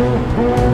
oh boom.